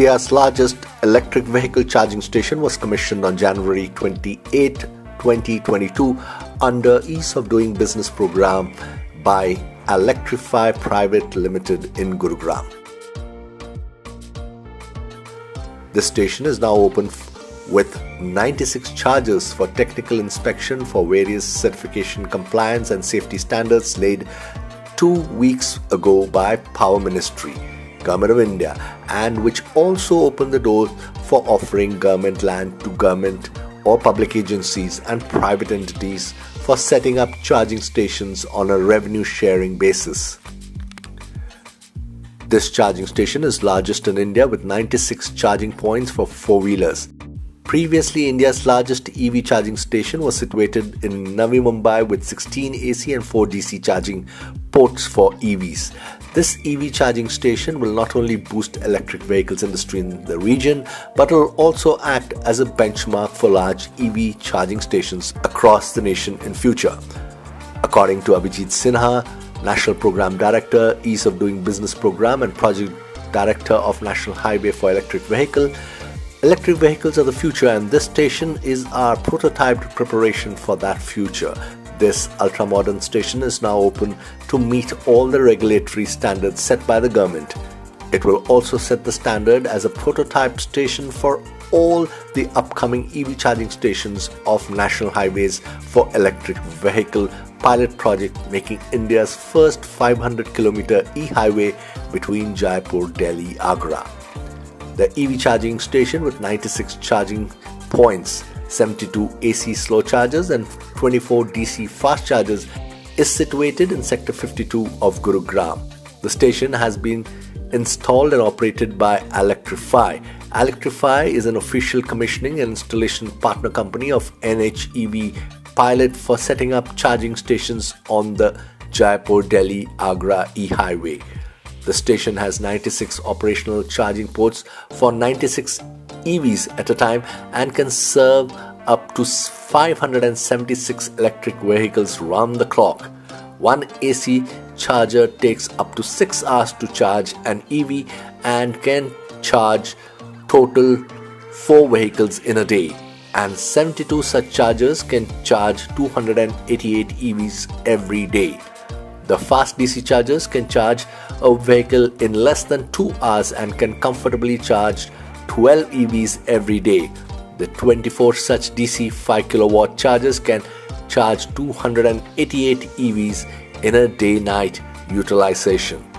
India's largest electric vehicle charging station was commissioned on January 28, 2022 under Ease of Doing Business program by Alektrify Private Limited in Gurugram. This station is now open with 96 chargers for technical inspection for various certification compliance and safety standards laid two weeks ago by Power Ministry, Government of India, and which also opened the doors for offering government land to government or public agencies and private entities for setting up charging stations on a revenue sharing basis. This charging station is largest in India with 96 charging points for four wheelers. Previously, India's largest EV charging station was situated in Navi Mumbai with 16 AC and 4 DC charging ports for EVs. This EV charging station will not only boost electric vehicles industry in the region but will also act as a benchmark for large EV charging stations across the nation in future. According to Abhijit Sinha, National Program Director, Ease of Doing Business Program, and Project Director of National Highway for Electric Vehicle. Electric vehicles are the future, and this station is our prototyped preparation for that future. This ultra modern station is now open to meet all the regulatory standards set by the government. It will also set the standard as a prototype station for all the upcoming EV charging stations of national highways for electric vehicle pilot project making India's first 500 kilometer e-highway between Jaipur, Delhi, Agra. The EV charging station with 96 charging points, 72 AC slow chargers and 24 DC fast chargers is situated in sector 52 of Gurugram. The station has been installed and operated by Alektrify. Alektrify is an official commissioning and installation partner company of NHEV pilot for setting up charging stations on the Jaipur Delhi Agra e highway. The station has 96 operational charging ports for 96 EVs at a time and can serve up to 576 electric vehicles round the clock. One AC charger takes up to 6 hours to charge an EV and can charge total 4 vehicles in a day and 72 such chargers can charge 288 EVs every day. The fast DC chargers can charge a vehicle in less than 2 hours and can comfortably charge 12 EVs every day. The 24 such DC 5 kilowatt chargers can charge 288 EVs in a day night utilization.